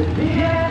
The end.